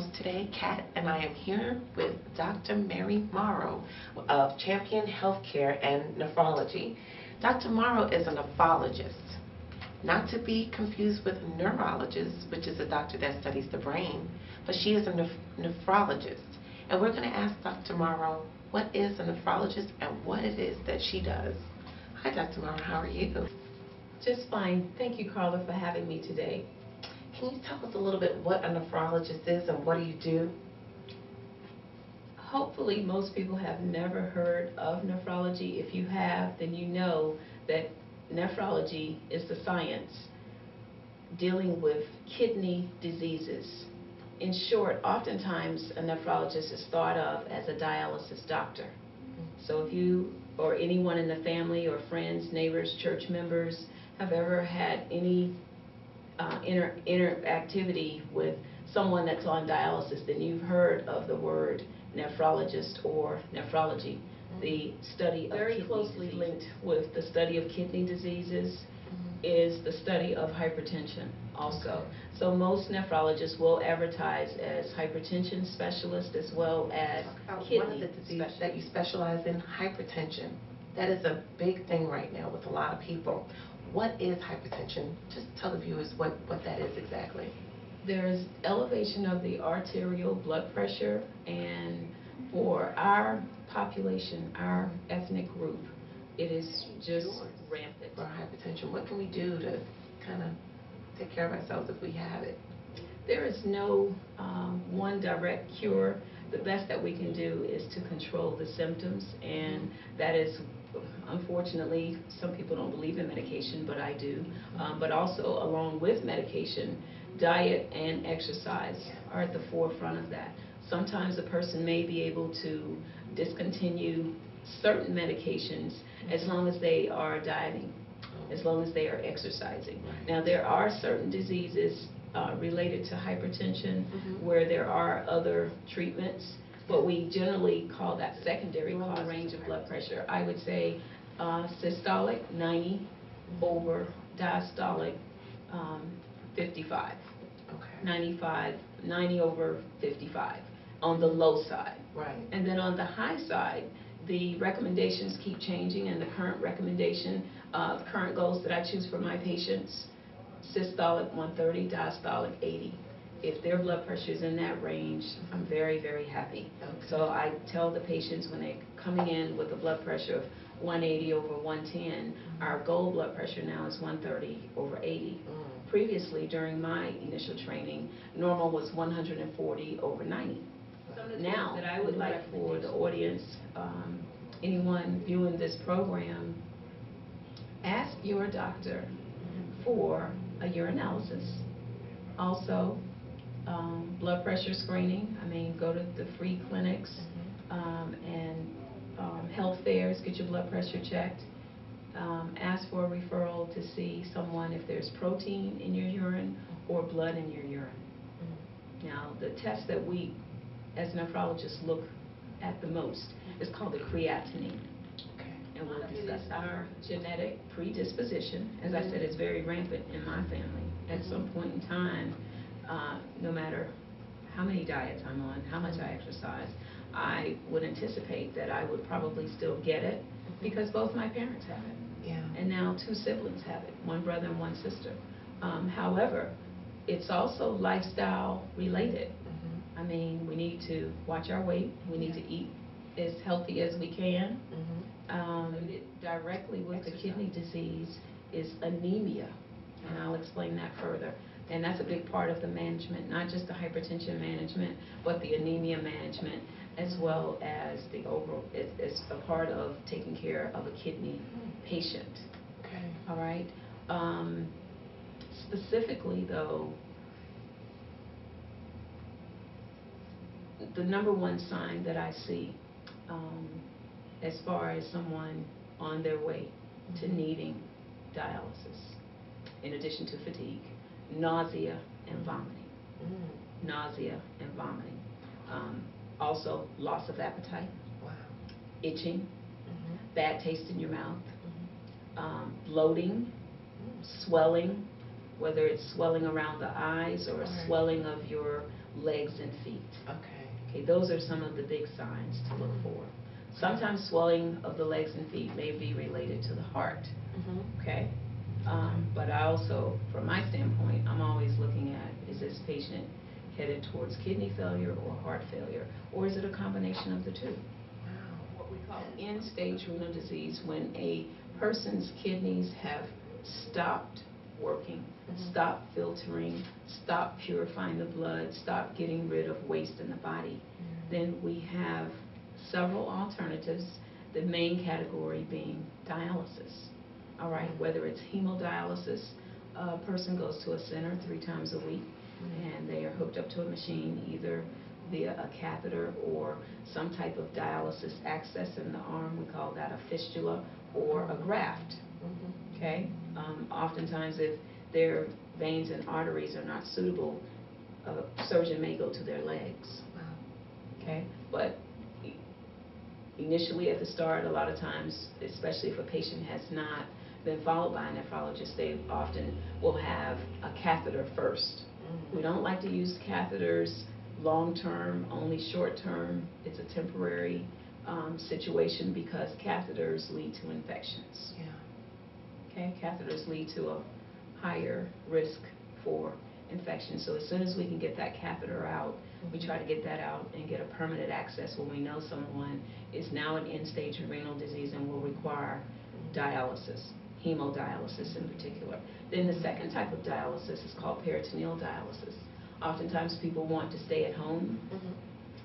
host today, Cat, and I am here with Dr. Mary Morrow of Champion Healthcare and Nephrology. Dr. Morrow is a nephrologist, not to be confused with neurologist, which is a doctor that studies the brain, but she is a neph nephrologist. And we're going to ask Dr. Morrow what is a nephrologist and what it is that she does. Hi, Dr. Morrow, how are you? Just fine. Thank you, Carla, for having me today. Can you tell us a little bit what a nephrologist is and what do you do? Hopefully, most people have never heard of nephrology. If you have, then you know that nephrology is the science dealing with kidney diseases. In short, oftentimes a nephrologist is thought of as a dialysis doctor. So if you or anyone in the family or friends, neighbors, church members have ever had any uh, inter interactivity with someone that's on dialysis, then you've heard of the word nephrologist or nephrology. The study of very closely diseases. linked with the study of kidney diseases mm-hmm. is the study of hypertension also. So most nephrologists will advertise as hypertension specialist as well as kidney One of the diseases that you specialize in, hypertension. That is a big thing right now with a lot of people. What is hypertension? Just tell the viewers what, what that is exactly. There's elevation of the arterial blood pressure, and for our population, our ethnic group, it is just rampant. For hypertension, what can we do to kind of take care of ourselves if we have it? There is no um, one direct cure. The best that we can do is to control the symptoms, and that is unfortunately, some people don't believe in medication, but I do. Um, but also, along with medication, diet and exercise are at the forefront of that. Sometimes a person may be able to discontinue certain medications as long as they are dieting, as long as they are exercising. Now, there are certain diseases uh, related to hypertension mm -hmm. where there are other treatments, but we generally call that secondary cause range of blood pressure. I would say uh, systolic 90 over diastolic um, 55. Okay. 95, 90 over 55 on the low side. Right. And then on the high side, the recommendations keep changing, and the current recommendation, uh, current goals that I choose for my patients, systolic 130, diastolic 80. If their blood pressure is in that range, I'm very, very happy. Okay. So I tell the patients when they're coming in with a blood pressure of 180 over 110. Our goal blood pressure now is 130 over 80. Mm. Previously, during my initial training, normal was 140 over 90. Now, that I would like for the audience, um, anyone viewing this program, ask your doctor for a urinalysis. Also, um, blood pressure screening. I mean, go to the free clinics mm-hmm. um, and um, health fairs, get your blood pressure checked, um, ask for a referral to see someone if there's protein in your urine or blood in your urine. Mm. Now, the test that we, as nephrologists, look at the most is called the creatinine. Okay. And we'll discuss our genetic predisposition. As I said, it's very rampant in my family. At some mm-hmm. point in time, uh, no matter how many diets I'm on, how much I exercise, I would anticipate that I would probably still get it because both my parents have it. Yeah. And now two siblings have it, one brother and one sister. Um, however, it's also lifestyle related. Mm-hmm. I mean, we need to watch our weight. We need yeah. to eat as healthy as we can. Mm-hmm. Um, directly with Exercise. the kidney disease is anemia, and I'll explain that further. And that's a big part of the management, not just the hypertension management, but the anemia management as well as the overall, it's, it's a part of taking care of a kidney patient. Okay. All right. Um, specifically, though, the number one sign that I see um, as far as someone on their way to mm-hmm. needing dialysis, in addition to fatigue, nausea and vomiting. Mm. Nausea and vomiting. Um, also, loss of appetite, wow. itching, mm-hmm. bad taste in your mouth, mm-hmm. um, bloating, mm. swelling, whether it's swelling around the eyes or Right. swelling of your legs and feet. Okay. Okay, those are some of the big signs to look for. Sometimes swelling of the legs and feet may be related to the heart, Mhm. okay? Um, But I also, from my standpoint, I'm always looking at, is this patient headed towards kidney failure or heart failure? Or is it a combination of the two? What we call end-stage renal disease, when a person's kidneys have stopped working, Mhm. stopped filtering, stopped purifying the blood, stopped getting rid of waste in the body, then we have several alternatives, the main category being dialysis. All right, whether it's hemodialysis, a person goes to a center three times a week, and they are hooked up to a machine, either via a catheter or some type of dialysis access in the arm, we call that a fistula, or a graft, Mhm. okay? Um, Oftentimes, if their veins and arteries are not suitable, a surgeon may go to their legs okay? But initially, at the start, a lot of times, especially if a patient has not been followed by a nephrologist, they often will have a catheter first. Mhm. We don't like to use catheters long-term, only short-term. It's a temporary um, situation because catheters lead to infections. Yeah. Okay, catheters lead to a higher risk for infection. So as soon as we can get that catheter out, we try to get that out and get a permanent access when we know someone is now in end-stage renal disease and will require dialysis, hemodialysis in particular. Then the second type of dialysis is called peritoneal dialysis. Oftentimes, people want to stay at home Mhm.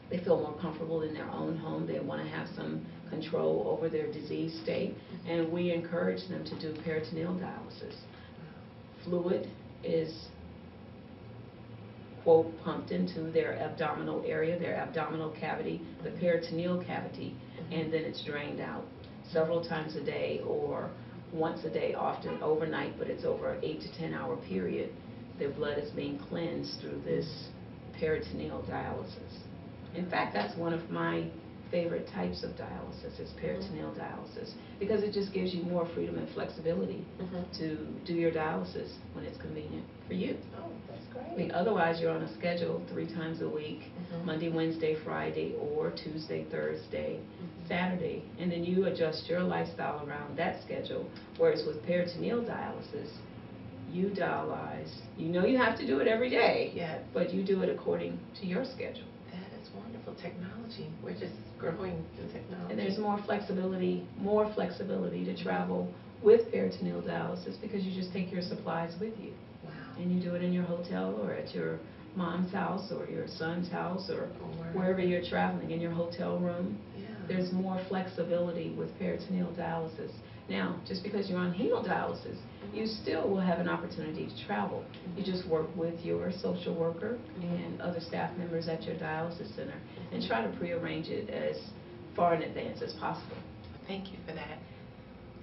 they feel more comfortable in their own home, they want to have some control over their disease state, and we encourage them to do peritoneal dialysis. Fluid is, quote, pumped into their abdominal area, their abdominal cavity, the peritoneal cavity, and then it's drained out several times a day or once a day, often overnight, but it's over an eight to 10-hour period. Their blood is being cleansed through this peritoneal dialysis. In fact, that's one of my favorite types of dialysis, is peritoneal dialysis, because it just gives you more freedom and flexibility Mhm. to do your dialysis when it's convenient for you. Oh, that's great. I mean, otherwise, you're on a schedule three times a week, Mhm. Monday, Wednesday, Friday, or Tuesday, Thursday, Mhm. Saturday, and then you adjust your lifestyle around that schedule. Whereas with peritoneal dialysis, you dialyze, you know you have to do it every day, Yes. but you do it according to your schedule. Wonderful technology. We're just growing in technology. And there's more flexibility, more flexibility to travel with peritoneal dialysis because you just take your supplies with you. Wow. And you do it in your hotel or at your mom's house or your son's house or oh, Or- wherever you're traveling, in your hotel room. Yeah. There's more flexibility with peritoneal dialysis. Now, just because you're on hemodialysis, you still will have an opportunity to travel. You just work with your social worker and other staff members at your dialysis center and try to prearrange it as far in advance as possible. Thank you for that.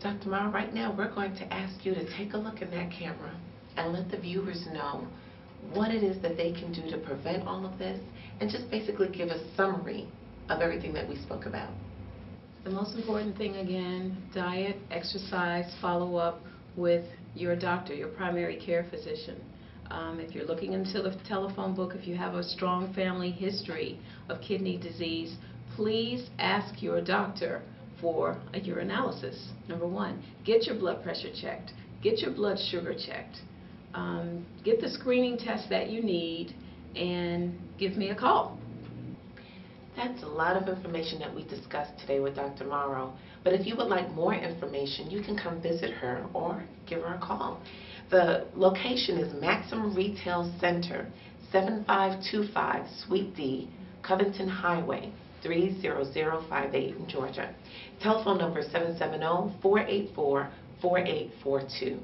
Dr. Morrow, right now, we're going to ask you to take a look in that camera and let the viewers know what it is that they can do to prevent all of this, and just basically give a summary of everything that we spoke about. The most important thing, again, diet, exercise, follow up with your doctor, your primary care physician. Um, If you're looking into the telephone book, if you have a strong family history of kidney disease, please ask your doctor for a urinalysis, number one. Get your blood pressure checked. Get your blood sugar checked. Um, Get the screening test that you need, and give me a call. That's a lot of information that we discussed today with Dr. Morrow. But if you would like more information, you can come visit her or give her a call. The location is Maxim Retail Center, 7525 Suite D, Covington Highway, 30058 in Georgia. Telephone number 770-484-4842.